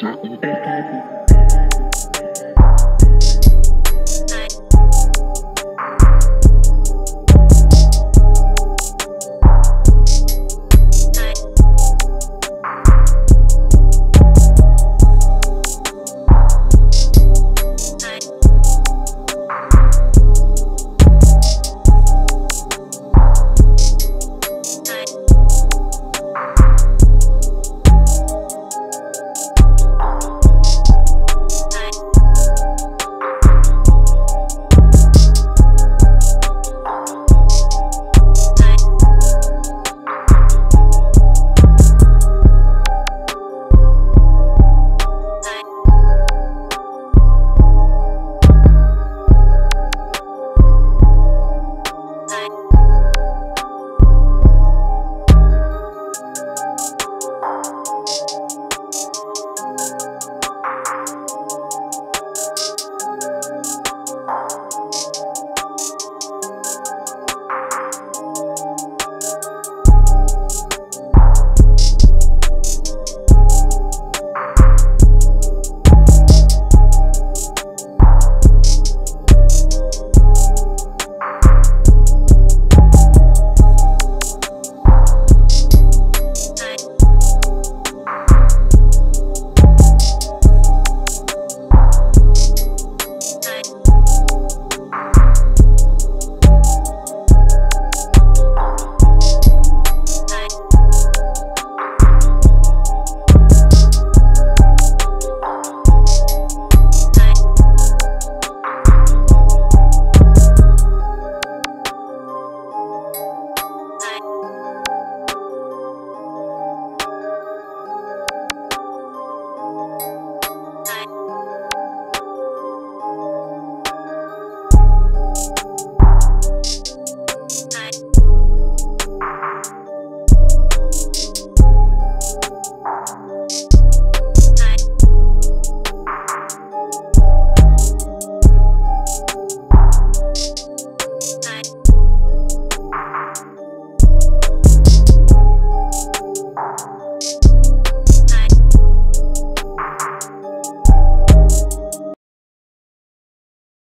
shot in the back.